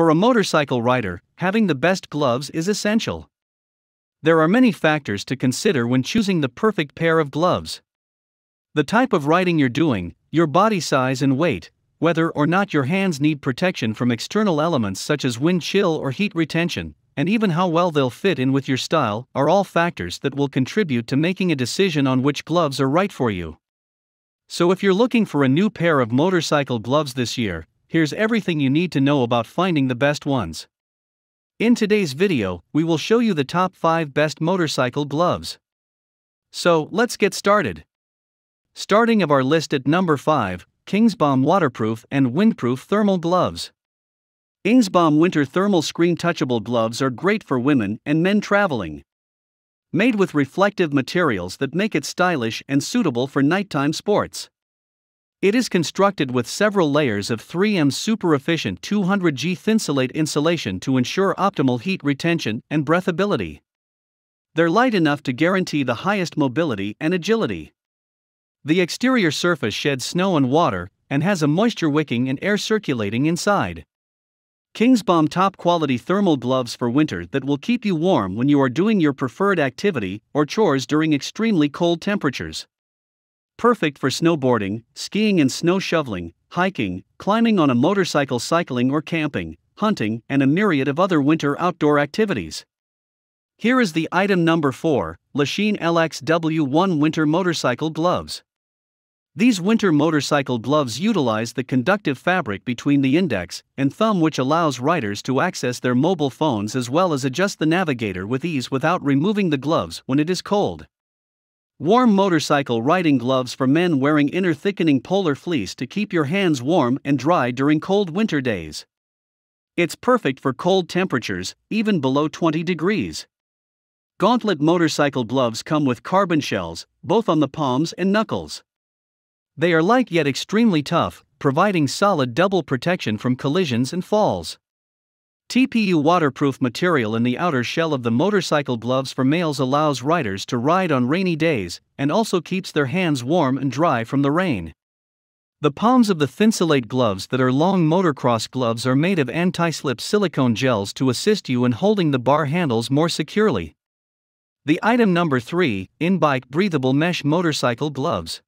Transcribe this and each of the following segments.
For a motorcycle rider, having the best gloves is essential. There are many factors to consider when choosing the perfect pair of gloves. The type of riding you're doing, your body size and weight, whether or not your hands need protection from external elements such as wind chill or heat retention, and even how well they'll fit in with your style, are all factors that will contribute to making a decision on which gloves are right for you. So, if you're looking for a new pair of motorcycle gloves this year, here's everything you need to know about finding the best ones. In today's video, we will show you the top 5 best motorcycle gloves. So, let's get started. Starting of our list at number 5, Kingsbom Waterproof and Windproof Thermal Gloves. Kingsbom Winter Thermal Screen Touchable Gloves are great for women and men traveling. Made with reflective materials that make it stylish and suitable for nighttime sports. It is constructed with several layers of 3M super efficient 200G Thinsulate insulation to ensure optimal heat retention and breathability. They're light enough to guarantee the highest mobility and agility. The exterior surface sheds snow and water and has a moisture wicking and air circulating inside. Kingsbom top quality thermal gloves for winter that will keep you warm when you are doing your preferred activity or chores during extremely cold temperatures perfect for snowboarding, skiing and snow shoveling, hiking, climbing on a motorcycle, cycling or camping, hunting, and a myriad of other winter outdoor activities. Here is the item number 4 Lexin LXW1 Winter Motorcycle Gloves. These winter motorcycle gloves utilize the conductive fabric between the index and thumb, which allows riders to access their mobile phones as well as adjust the navigator with ease without removing the gloves when it is cold. Warm motorcycle riding gloves for men wearing inner thickening polar fleece to keep your hands warm and dry during cold winter days. It's perfect for cold temperatures, even below 20 degrees. Gauntlet motorcycle gloves come with carbon shells, both on the palms and knuckles. They are light yet extremely tough, providing solid double protection from collisions and falls. TPU waterproof material in the outer shell of the motorcycle gloves for males allows riders to ride on rainy days and also keeps their hands warm and dry from the rain. The palms of the Thinsulate gloves that are long motocross gloves are made of anti slip silicone gels to assist you in holding the bar handles more securely. The item number 3 Inbike Breathable Mesh Motorcycle Gloves.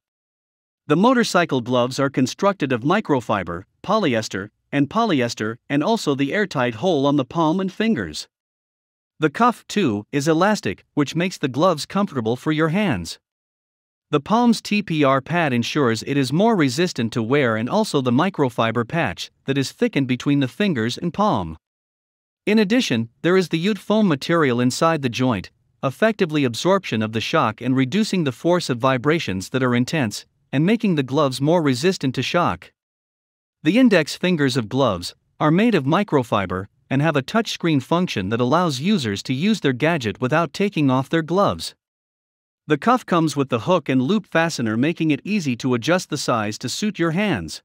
The motorcycle gloves are constructed of microfiber, polyester, and polyester, and also the airtight hole on the palm and fingers. The cuff, too, is elastic, which makes the gloves comfortable for your hands. The palm's TPR pad ensures it is more resistant to wear, and also the microfiber patch that is thickened between the fingers and palm. In addition, there is the UD foam material inside the joint, effectively absorption of the shock and reducing the force of vibrations that are intense, and making the gloves more resistant to shock. The index fingers of gloves are made of microfiber and have a touchscreen function that allows users to use their gadget without taking off their gloves. The cuff comes with the hook and loop fastener, making it easy to adjust the size to suit your hands.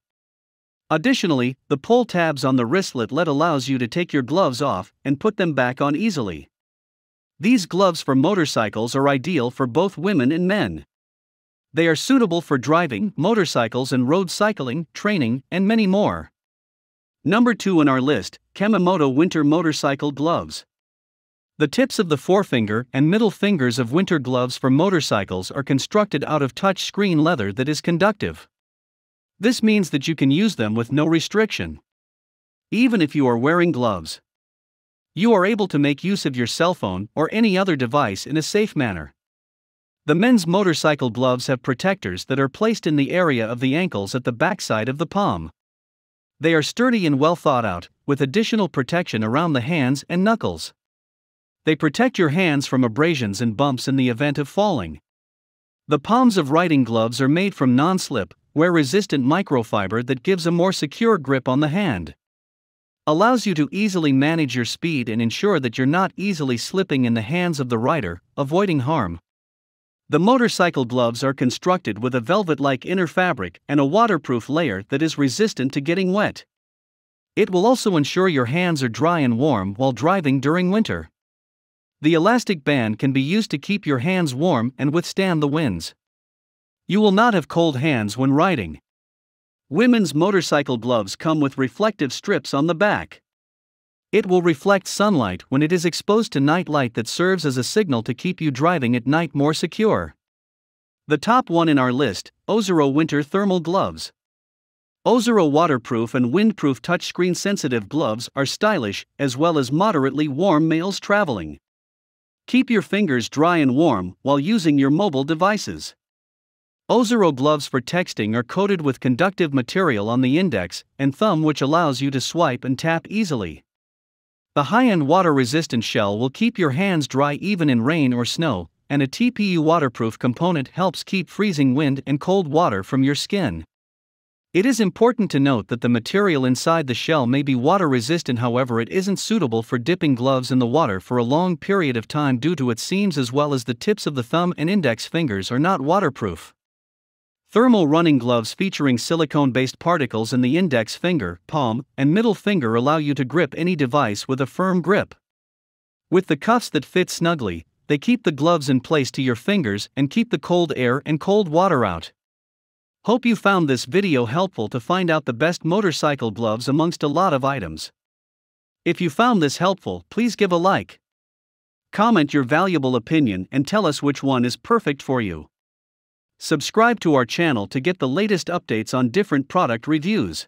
Additionally, the pull tabs on the wristlet let allows you to take your gloves off and put them back on easily. These gloves for motorcycles are ideal for both women and men. They are suitable for driving, motorcycles, and road cycling, training, and many more. Number 2 on our list Kemimoto Winter Motorcycle Gloves. The tips of the forefinger and middle fingers of winter gloves for motorcycles are constructed out of touch screen leather that is conductive. This means that you can use them with no restriction. Even if you are wearing gloves, you are able to make use of your cell phone or any other device in a safe manner. The men's motorcycle gloves have protectors that are placed in the area of the ankles at the backside of the palm. They are sturdy and well thought out, with additional protection around the hands and knuckles. They protect your hands from abrasions and bumps in the event of falling. The palms of riding gloves are made from non slip, wear resistant microfiber that gives a more secure grip on the hand. Allows you to easily manage your speed and ensure that you're not easily slipping in the hands of the rider, avoiding harm. The motorcycle gloves are constructed with a velvet like inner fabric and a waterproof layer that is resistant to getting wet. It will also ensure your hands are dry and warm while driving during winter. The elastic band can be used to keep your hands warm and withstand the winds. You will not have cold hands when riding. Women's motorcycle gloves come with reflective strips on the back. It will reflect sunlight when it is exposed to night light that serves as a signal to keep you driving at night more secure. The top one in our list Ozero Winter Thermal Gloves. Ozero waterproof and windproof touchscreen sensitive gloves are stylish as well as moderately warm males traveling. Keep your fingers dry and warm while using your mobile devices. Ozero gloves for texting are coated with conductive material on the index and thumb, which allows you to swipe and tap easily. The high end water resistant shell will keep your hands dry even in rain or snow, and a TPU waterproof component helps keep freezing wind and cold water from your skin. It is important to note that the material inside the shell may be water resistant, however, it isn't suitable for dipping gloves in the water for a long period of time due to its seams as well as the tips of the thumb and index fingers are not waterproof. Thermal running gloves featuring silicone based particles in the index finger, palm, and middle finger allow you to grip any device with a firm grip. With the cuffs that fit snugly, they keep the gloves in place to your fingers and keep the cold air and cold water out. Hope you found this video helpful to find out the best motorcycle gloves amongst a lot of items. If you found this helpful, please give a like. Comment your valuable opinion and tell us which one is perfect for you. Subscribe to our channel to get the latest updates on different product reviews.